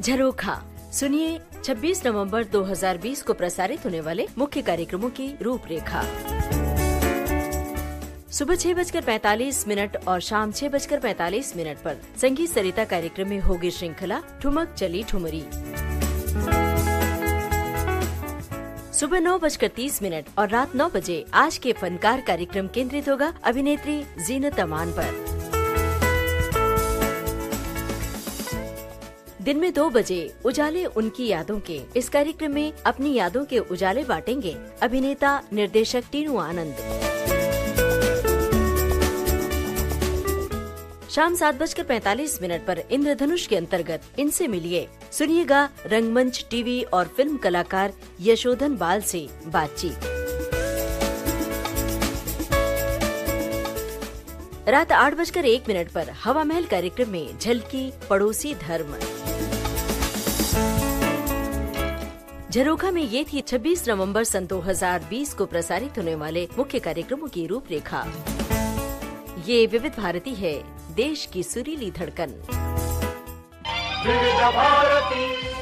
झरोखा। सुनिए 26 नवंबर 2020 को प्रसारित होने वाले मुख्य कार्यक्रमों की रूपरेखा। सुबह छह बजकर पैतालीस मिनट और शाम छह बजकर पैतालीस मिनट पर संगीत सरिता कार्यक्रम में होगी श्रृंखला ठुमक चली ठुमरी। सुबह नौ बजकर तीस मिनट और रात नौ बजे आज के फनकार कार्यक्रम केंद्रित होगा अभिनेत्री जीनत अमान पर। दिन में दो बजे उजाले उनकी यादों के। इस कार्यक्रम में अपनी यादों के उजाले बांटेंगे अभिनेता, निर्देशक टीनू आनंद। शाम सात बजकर पैतालीस मिनट पर इंद्रधनुष के अंतर्गत इनसे मिलिए सुनिएगा रंगमंच टीवी और फ़िल्म कलाकार यशोधन बाल से बातचीत। रात आठ बजकर एक मिनट पर हवा महल कार्यक्रम में झलकी पड़ोसी धर्म। झरोखा में ये थी 26 नवंबर सन 2020 को प्रसारित होने वाले मुख्य कार्यक्रमों की रूपरेखा। ये विविध भारती है, देश की सुरीली धड़कन। भारती।